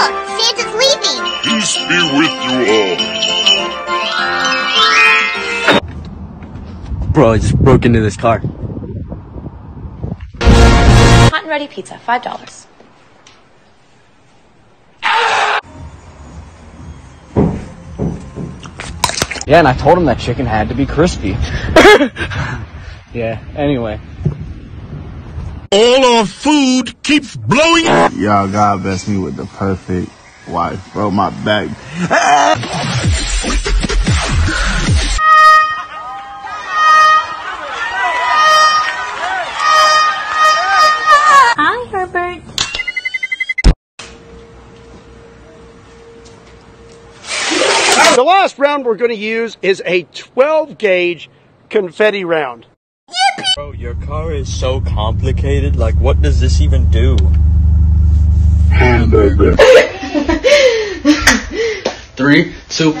Look, Santa's leaving. Peace be with you all. Bro, I just broke into this car. Hot and ready pizza, five dollars. Yeah, and I told him that chicken had to be crispy. yeah, anyway. All our food keeps blowing. Y'all God bless me with the perfect wife, bro. My back. Hi, Herbert. The last round we're going to use is a 12 gauge confetti round. Bro, your car is so complicated. Like, what does this even do? Hamburger. Three, two.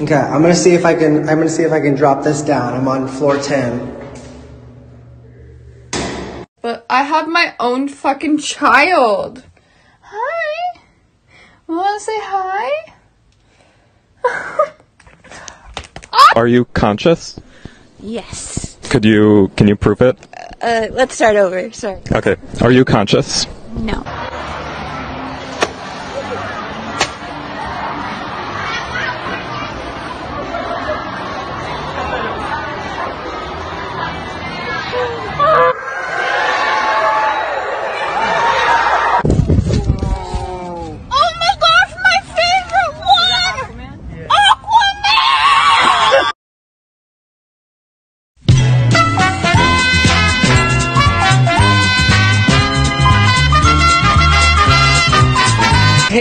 Okay, I'm gonna see if I can, I'm gonna see if I can drop this down. I'm on floor 10. I have my own fucking child. Hi. Wanna say hi? Are you conscious? Yes. Could you can you prove it? Uh, let's start over. Sorry. Okay. Are you conscious? No.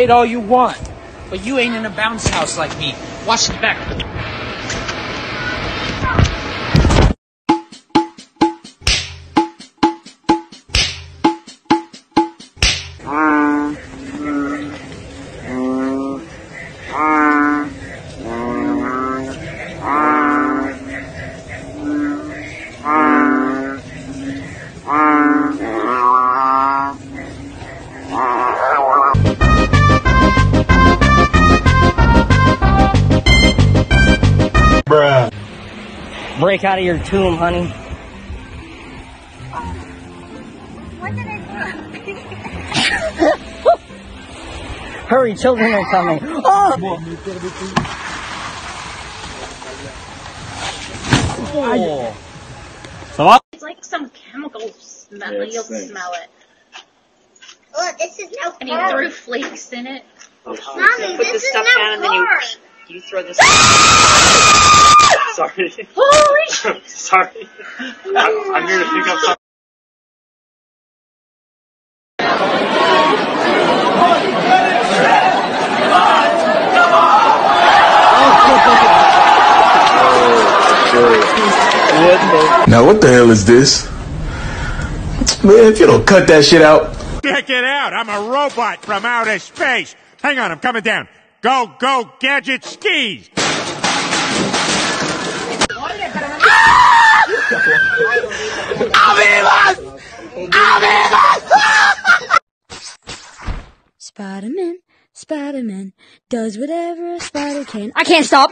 Hate all you want, but you ain't in a bounce house like me. Watch the back. Break out of your tomb, honey. What did I Hurry, children are coming. Oh! oh! It's like some chemical smell. You'll smell it. Look, this is no And you car. threw flakes in it. Mommy, Put this the is stuff no down and then you- You throw this. Sorry. Holy shit! Sorry. I, I'm here to pick up something. Now what the hell is this? Man, if you don't cut that shit out. Check it out. I'm a robot from outer space. Hang on, I'm coming down. Go, go, gadget skis. Spider-Man, Spider-Man does whatever a spider can. I can't stop.